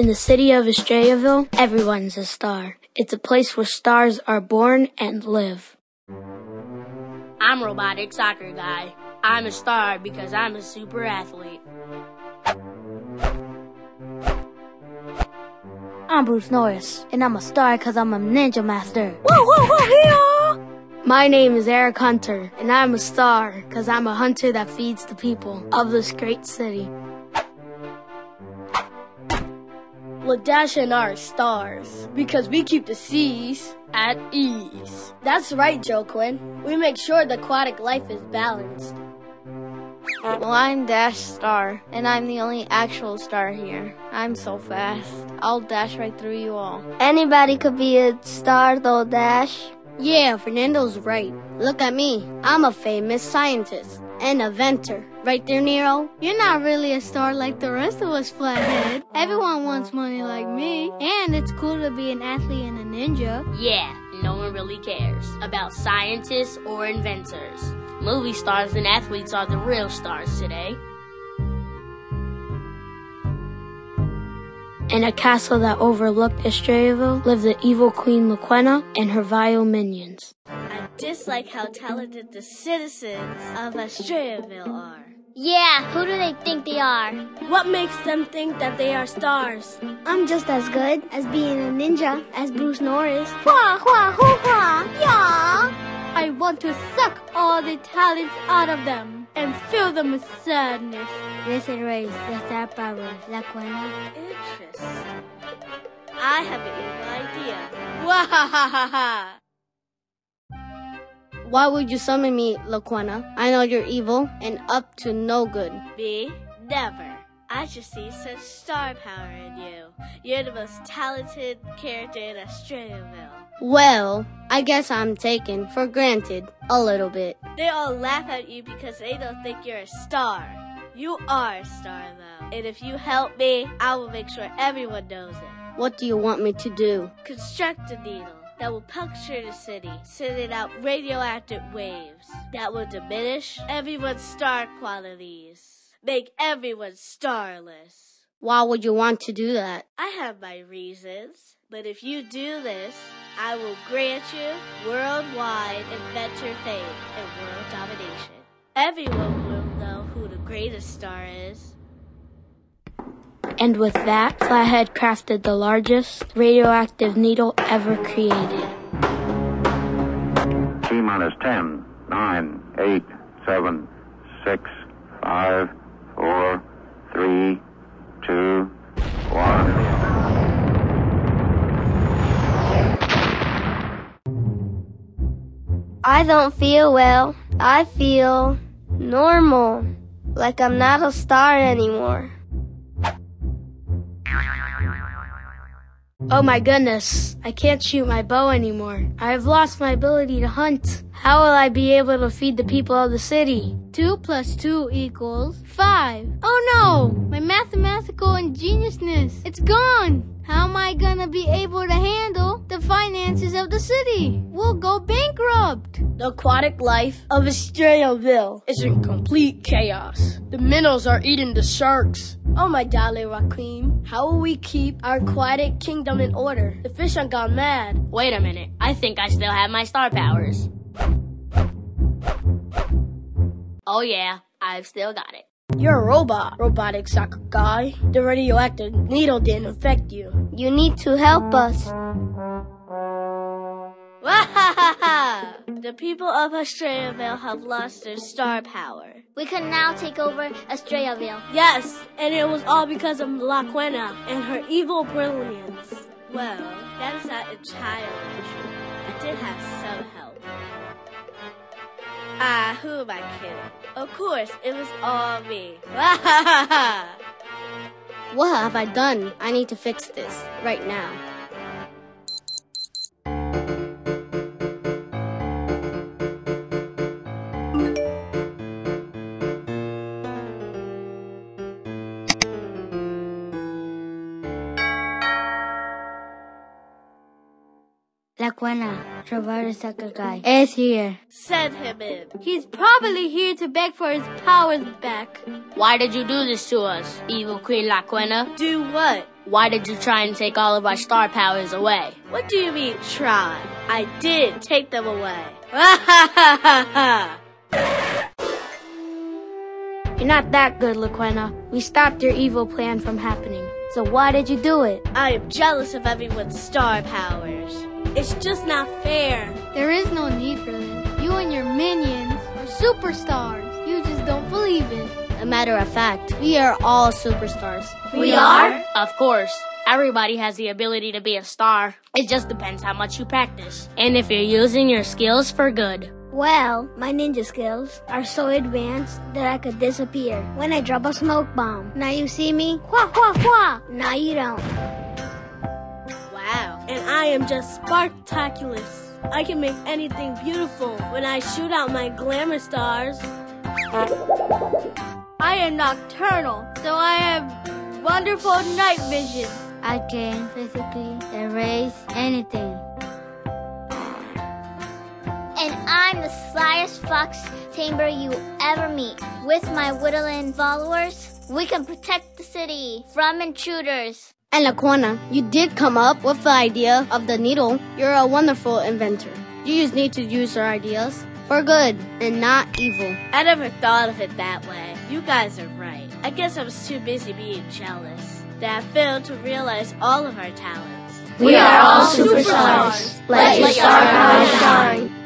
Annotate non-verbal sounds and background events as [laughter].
In the city of Estrellaville, everyone's a star. It's a place where stars are born and live. I'm robotic soccer guy. I'm a star because I'm a super athlete. I'm Bruce Norris, and I'm a star because I'm a ninja master. Whoa, whoa, whoa, here! My name is Eric Hunter, and I'm a star because I'm a hunter that feeds the people of this great city. Ladash and I are stars because we keep the seas at ease. That's right, Joe Quinn. We make sure the aquatic life is balanced. Well, I'm Dash Star, and I'm the only actual star here. I'm so fast. I'll dash right through you all. Anybody could be a star, though, Dash. Yeah, Fernando's right. Look at me. I'm a famous scientist and inventor. Right there, Nero? You're not really a star like the rest of us, Flathead. Everyone wants money like me. And it's cool to be an athlete and a ninja. Yeah, no one really cares about scientists or inventors. Movie stars and athletes are the real stars today. In a castle that overlooked Estrellaville lived the evil Queen Laquena and her vile minions. I dislike how talented the citizens of Estrellaville are. Yeah, who do they think they are? What makes them think that they are stars? I'm just as good as being a ninja as Bruce Norris. Hua, hua, hoo, hua, yeah! I want to suck all the talents out of them and fill them with sadness. This erase the star power, Laquena. Interesting. I have an evil idea. Wahahaha! Why would you summon me, Laquena? I know you're evil and up to no good. Me? Never. I just see such star power in you. You're the most talented character in Estrellaville. Well, I guess I'm taken for granted a little bit. They all laugh at you because they don't think you're a star. You are a star, though. And if you help me, I will make sure everyone knows it. What do you want me to do? Construct a needle that will puncture the city, sending out radioactive waves that will diminish everyone's star qualities. Make everyone starless. Why would you want to do that? I have my reasons, but if you do this, I will grant you worldwide inventor fame and world domination. Everyone will know who the greatest star is. And with that, Flathead crafted the largest radioactive needle ever created. T minus 10, 9, 8, 7, 6, 5, 4, 3, 2, 1. I don't feel well. I feel normal. Like I'm not a star anymore. Oh my goodness, I can't shoot my bow anymore. I have lost my ability to hunt. How will I be able to feed the people of the city? Two plus two equals five. Oh no! My mathematical ingeniousness, it's gone! How am I gonna be able to handle the finances of the city? We'll go bankrupt! The aquatic life of Estrellaville is in complete chaos. The minnows are eating the sharks. Oh my darling Rakim, how will we keep our aquatic kingdom in order? The fish are gone mad. Wait a minute, I think I still have my star powers. Oh yeah, I've still got it. You're a robot, robotic soccer guy. The radioactive needle didn't affect you. You need to help us. The people of Estrellaville have lost their star power. We can now take over Estrellaville. Yes, and it was all because of Laquena and her evil brilliance. Well, that is not entirely true. I did have some help. Ah, who am I kidding? Of course, it was all me. [laughs] What have I done? I need to fix this right now. Laquena, robotic soccer guy, is here. Send him in. He's probably here to beg for his powers back. Why did you do this to us, evil Queen Laquena? Do what? Why did you try and take all of our star powers away? What do you mean, try? I did take them away. Ha ha ha ha ha! You're not that good, Laquena. We stopped your evil plan from happening. So why did you do it? I am jealous of everyone's star powers. It's just not fair. There is no need for this. You and your minions are superstars. You just don't believe it. A matter of fact, we are all superstars. We are? Of course. Everybody has the ability to be a star. It just depends how much you practice. And if you're using your skills for good. Well, my ninja skills are so advanced that I could disappear when I drop a smoke bomb. Now you see me? Wha wha wha! Now you don't. Wow. And I am just sparktaculous. I can make anything beautiful when I shoot out my glamour stars. I am nocturnal, so I have wonderful night vision. I can physically erase anything. And I'm the slyest fox tamer you ever meet. With my woodland followers, we can protect the city from intruders. And Laquena, you did come up with the idea of the needle. You're a wonderful inventor. You just need to use your ideas for good and not evil. I never thought of it that way. You guys are right. I guess I was too busy being jealous that I failed to realize all of our talents. We are all superstars. Let your star power shine.